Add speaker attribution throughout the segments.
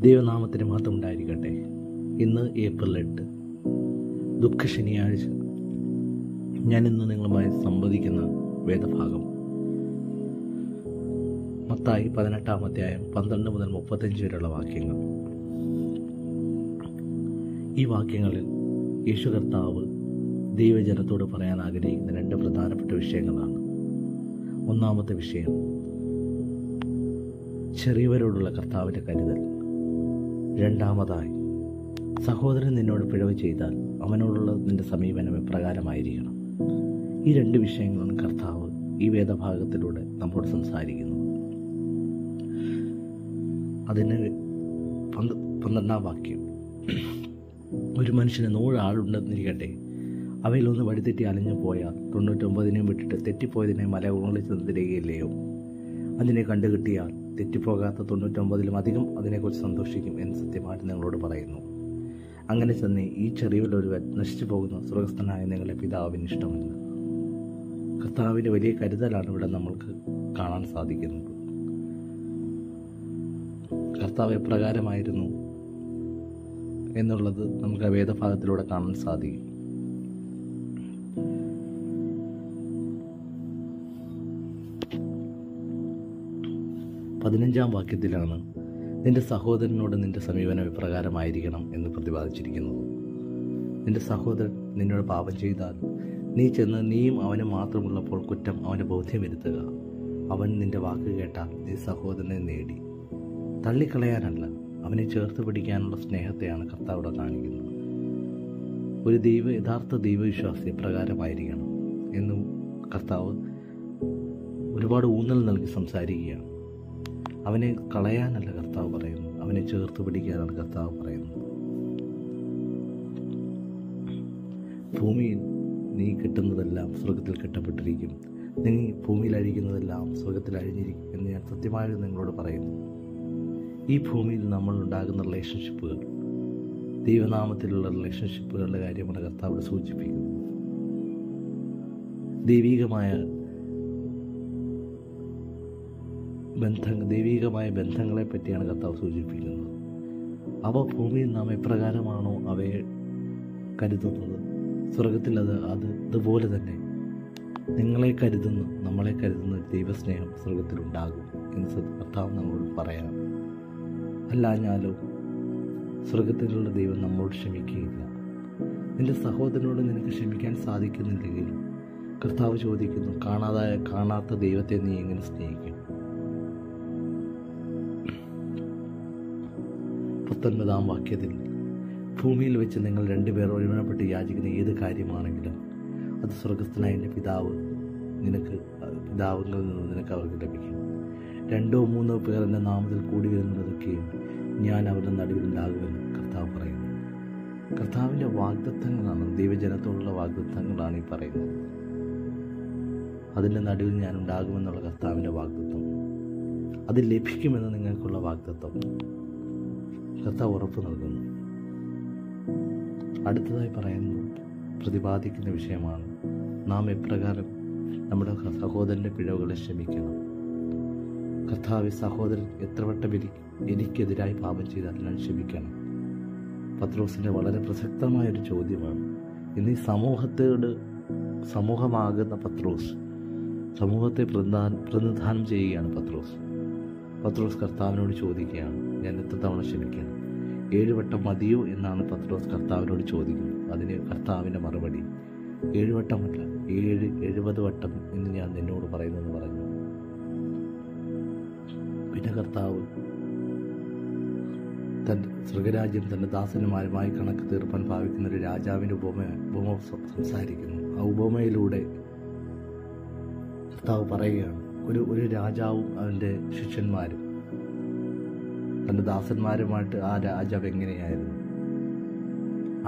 Speaker 1: ദൈവനാമത്തിന് മാത്രം ഉണ്ടായിരിക്കട്ടെ. ഇന്ന് ഏപ്രിൽ എട്ട്. ദുഃഖ ശനിയാഴ്ച. ഞാൻ ഇന്ന് നിങ്ങളുമായി സംവദിക്കുന്ന വേദഭാഗം. മത്തായി പതിനെട്ടാം അധ്യായം പന്ത്രണ്ട് മുതൽ മുപ്പത്തഞ്ച് വരെയുള്ള വാക്യങ്ങൾ. ഈ വാക്യങ്ങളിൽ യേശു കർത്താവ് ദൈവജനത്തോട് പറയാൻ ആഗ്രഹിക്കുന്ന രണ്ട് പ്രധാനപ്പെട്ട വിഷയങ്ങളാണ്. ഒന്നാമത്തെ വിഷയം ചെറിയവരോടുള്ള കർത്താവിന്റെ കരുതൽ. രണ്ടാമതായി സഹോദരൻ നിന്നോട് പിഴവ് ചെയ്താൽ അവനോടുള്ള നിന്റെ സമീപനം എപ്രകാരമായിരിക്കണം? ഈ രണ്ട് വിഷയങ്ങളും കർത്താവ് ഈ വേദഭാഗത്തിലൂടെ നമ്മോട് സംസാരിക്കുന്നു. അതിന് പന്ത് പന്ത്രണ്ടാം വാക്യം. ഒരു മനുഷ്യന് നൂറ് ആളുണ്ടെന്നിരിക്കട്ടെ അവയിലൊന്ന് വഴിതെറ്റി അലഞ്ഞു പോയാൽ തൊണ്ണൂറ്റൊമ്പതിനെയും വിട്ടിട്ട് തെറ്റിപ്പോയതിനെ മല ഉണളിച്ച് തിരികെയില്ലയോ അതിനെ കണ്ടുകിട്ടിയാൽ തെറ്റിപ്പോകാത്ത തൊണ്ണൂറ്റൊമ്പതിലും അധികം അതിനെക്കുറിച്ച് സന്തോഷിക്കും എന്ന് സത്യമായിട്ട് നിങ്ങളോട് പറയുന്നു. അങ്ങനെ തന്നെ ഈ ചെറിയൊരു നശിച്ചു പോകുന്ന സ്വർഗസ്ഥനായ നിങ്ങളുടെ പിതാവിന് ഇഷ്ടമല്ല. കർത്താവിന്റെ വലിയ കരുതലാണ് ഇവിടെ നമ്മൾക്ക് കാണാൻ സാധിക്കുന്നത്. കർത്താവ് എപ്രകാരമായിരുന്നു എന്നുള്ളത് നമുക്ക് ആ വേദഭാഗത്തിലൂടെ കാണാൻ സാധിക്കും. പതിനഞ്ചാം വാക്യത്തിലാണ് നിന്റെ സഹോദരനോട് നിന്റെ സമീപനം ഇപ്രകാരമായിരിക്കണം എന്ന് പ്രതിപാദിച്ചിരിക്കുന്നത്. നിന്റെ സഹോദരൻ നിന്നോട് പാപം ചെയ്താൽ നീ ചെന്ന് നീയും അവനും മാത്രമുള്ളപ്പോൾ കുറ്റം അവന് ബോധ്യം വരുത്തുക അവൻ നിന്റെ വാക്ക് കേട്ടാൽ നീ സഹോദരനെ നേടി. തള്ളിക്കളയാനല്ല അവനെ ചേർത്ത് പിടിക്കാനുള്ള സ്നേഹത്തെയാണ് കർത്താവിടെ കാണിക്കുന്നത്. ഒരു ദൈവ യഥാർത്ഥ ദൈവവിശ്വാസി പ്രകാരമായിരിക്കണം എന്നും കർത്താവ് ഒരുപാട് ഊന്നൽ നൽകി സംസാരിക്കുകയാണ്. അവനെ കളയാനല്ല കർത്താവ് പറയുന്നത് അവനെ ചേർത്ത് പിടിക്കാനാണ് കർത്താവ് പറയുന്നത്. ഭൂമിയിൽ നീ കിട്ടുന്നതെല്ലാം സ്വർഗത്തിൽ കെട്ടപ്പെട്ടിരിക്കും. നീ ഭൂമിയിൽ അഴിക്കുന്നതെല്ലാം സ്വർഗത്തിൽ അഴിഞ്ഞിരിക്കും എന്ന് ഞാൻ സത്യമായി നിങ്ങളോട് പറയുന്നു. ഈ ഭൂമിയിൽ നമ്മൾ ഉണ്ടാകുന്ന റിലേഷൻഷിപ്പുകൾ ദൈവനാമത്തിലുള്ള റിലേഷൻഷിപ്പുകളുടെ കാര്യമാണ് കർത്താവ് സൂചിപ്പിക്കുന്നത്. ദൈവീകമായ ബന്ധങ്ങൾ ദൈവികമായ ബന്ധങ്ങളെ പറ്റിയാണ് കർത്താവ് സൂചിപ്പിക്കുന്നത്. അവ ഭൂമിയിൽ നാം എപ്രകാരമാണോ അവയെ കരുതുന്നത്? സ്വർഗത്തിൽ അത് അത് ഇതുപോലെ തന്നെ. നിങ്ങളെ കരുതുന്ന നമ്മളെ കരുതുന്ന ദൈവസ്നേഹം സ്വർഗത്തിലുണ്ടാകും എന്ന് കർത്താവ് നമ്മളോട് പറയാം അല്ലാഞ്ഞാലോ സ്വർഗത്തിലുള്ള ദൈവം നമ്മളോട് ക്ഷമിക്കുകയില്ല. നിന്റെ സഹോദരനോട് നിനക്ക് ക്ഷമിക്കാൻ സാധിക്കുന്നില്ലെങ്കിൽ കർത്താവ് ചോദിക്കുന്നു കാണാതായ കാണാത്ത ദൈവത്തെ നീ എങ്ങനെ സ്നേഹിക്കും? പത്തൊൻപതാം വാക്യത്തിൽ ഭൂമിയിൽ വെച്ച് നിങ്ങൾ രണ്ടുപേർ ഒരുമനപ്പെട്ട് യാചിക്കുന്ന ഏത് കാര്യമാണെങ്കിലും അത് സ്വർഗസ്ഥനായ എന്റെ പിതാവ് നിനക്ക് പിതാവുകളിൽ നിന്ന് നിനക്ക് അവർക്ക് ലഭിക്കും. രണ്ടോ മൂന്നോ പേർ എന്റെ നാമത്തിൽ കൂടി വരുന്നതൊക്കെയും ഞാൻ അവരുടെ നടുവിലുണ്ടാകുമെന്ന് കർത്താവ് പറയുന്നു. കർത്താവിന്റെ വാഗ്ദത്തങ്ങളാണ് ദൈവജനത്തോടുള്ള വാഗ്ദത്തങ്ങളാണ് ഈ പറയുന്നത്. അതിന്റെ നടുവിൽ ഞാൻ ഉണ്ടാകുമെന്നുള്ള കർത്താവിന്റെ വാഗ്ദത്വം അത് ലഭിക്കുമെന്ന് നിങ്ങൾക്കുള്ള വാഗ്ദത്വം കർത്താവ് ഉറപ്പ് നൽകുന്നു. അടുത്തതായി പറയുന്നത് പ്രതിപാദിക്കുന്ന വിഷയമാണ് നാം എപ്രകാരം നമ്മുടെ സഹോദരന്റെ പിഴവുകളെ ക്ഷമിക്കണം. കർത്താവ് സഹോദരൻ എത്ര വട്ടം എനിക്കെതിരായി പാപം ചെയ്താൽ ഞാൻ ക്ഷമിക്കണം. പത്രോസിന്റെ വളരെ പ്രസക്തമായൊരു ചോദ്യമാണ്. ഇന്ന് ഈ സമൂഹത്തോട് സമൂഹമാകുന്ന പത്രോസ് സമൂഹത്തെ പ്രതിനിധാനം ചെയ്യുകയാണ് പത്രോസ്. പത്രോസ് കർത്താവിനോട് ചോദിക്കുകയാണ് ഞാൻ എത്ര തവണ ക്ഷമിക്കണം ഏഴുവട്ടം മതിയോ എന്നാണ് പത്രോസ് കർത്താവിനോട് ചോദിക്കുന്നത്. അതിന് കർത്താവിന്റെ മറുപടി ഏഴുവട്ടമല്ല ഏഴ് എഴുപത് വട്ടം എന്ന് ഞാൻ നിന്നോട് പറയുന്നെന്ന് പറഞ്ഞു. പിന്നെ കർത്താവ് തന്റെ സ്വർഗരാജ്യം തന്റെ ദാസന്മാരുമായി കണക്ക് തീർപ്പാൻ ഭാവിക്കുന്ന ഒരു രാജാവിന്റെ ഉപമ ഉപമ സംസാരിക്കുന്നു. ആ ഉപമയിലൂടെ കർത്താവ് പറയുകയാണ് ഒരു ഒരു രാജാവും അവന്റെ ശിഷ്യന്മാരും തന്റെ ദാസന്മാരുമായിട്ട് ആ രാജാവ് എങ്ങനെയായിരുന്നു?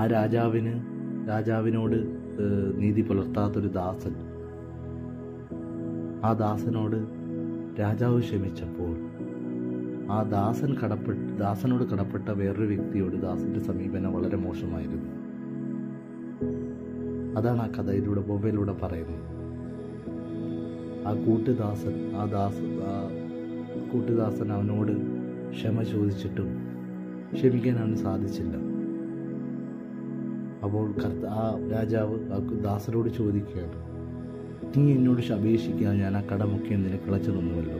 Speaker 1: ആ രാജാവിന് രാജാവിനോട് നീതി പുലർത്താത്തൊരു ദാസൻ. ആ ദാസനോട് രാജാവ് ക്ഷമിച്ചപ്പോൾ ആ ദാസൻ കടപ്പെട്ട് ദാസനോട് കടപ്പെട്ട വേറൊരു വ്യക്തിയോട് ദാസന്റെ സമീപനം വളരെ മോശമായിരുന്നു. അതാണ് ആ കഥയിലൂടെ ബൊവയിലൂടെ പറയുന്നത്. ആ കൂട്ടുദാസൻ ആ ദാസ കൂട്ടുദാസൻ അവനോട് ക്ഷമ ചോദിച്ചിട്ടും ക്ഷമിക്കാൻ അവന് സാധിച്ചില്ല. അപ്പോൾ കർത്ത ആ രാജാവ് ആ ദാസരോട് ചോദിക്കുകയാണ് നീ എന്നോട് അപേക്ഷിക്കാൻ ഞാൻ ആ കടമൊക്കെ നിനക്ക് കളച്ചു തന്നുവല്ലോ.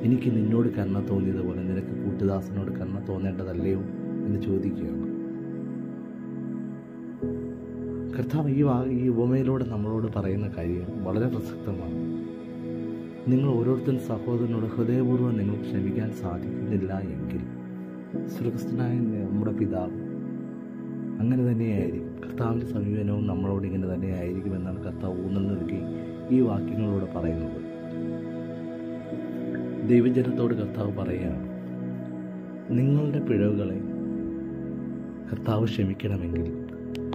Speaker 1: എനിക്ക് നിന്നോട് കരുണ തോന്നിയതുപോലെ നിനക്ക് കൂട്ടുദാസനോട് കരുണ തോന്നേണ്ടതല്ലയോ? എന്ന് ചോദിക്കുകയാണ്. കർത്താവ് ഈ ഈ ഉപമയിലൂടെ നമ്മളോട് പറയുന്ന കാര്യം വളരെ പ്രസക്തമാണ്. നിങ്ങൾ ഓരോരുത്തരും സഹോദരനോട് ഹൃദയപൂർവം നിങ്ങൾ ക്ഷമിക്കാൻ സാധിക്കുന്നില്ല എങ്കിൽ സ്വർഗസ്ഥനായ നമ്മുടെ പിതാവ് അങ്ങനെ തന്നെയായിരിക്കും. കർത്താവിന്റെ സമീപനവും നമ്മളോട് ഇങ്ങനെ തന്നെയായിരിക്കും എന്നാണ് കർത്താവ് ഊന്നൽ നൽകി ഈ വാക്യങ്ങളോട് പറയുന്നത്. ദൈവജനത്തോട് കർത്താവ് പറയുകയാണ് നിങ്ങളുടെ പിഴവുകളെ കർത്താവ് ക്ഷമിക്കണമെങ്കിൽ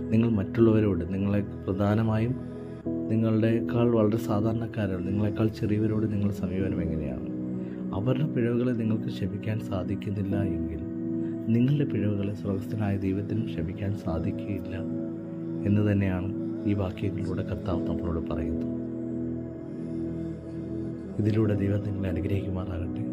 Speaker 1: നിങ്ങൾ മറ്റുള്ളവരോട് നിങ്ങളെ പ്രധാനമായും നിങ്ങളുടെക്കാൾ വളരെ സാധാരണക്കാരോട് നിങ്ങളെക്കാൾ ചെറിയവരോട് നിങ്ങളുടെ സമീപനം എങ്ങനെയാണ്? അവരുടെ പിഴവുകളെ നിങ്ങൾക്ക് ക്ഷമിക്കാൻ സാധിക്കുന്നില്ല എങ്കിൽ നിങ്ങളുടെ പിഴവുകളെ സ്വർഗസ്ഥനായ ദൈവത്തിനും ക്ഷമിക്കാൻ സാധിക്കുകയില്ല എന്ന് തന്നെയാണ് ഈ വാക്യങ്ങളിലൂടെ കർത്താവ് നമ്മളോട് പറയുന്നത്. ഇതിലൂടെ ദൈവം നിങ്ങളെ അനുഗ്രഹിക്കുമാറാകട്ടെ.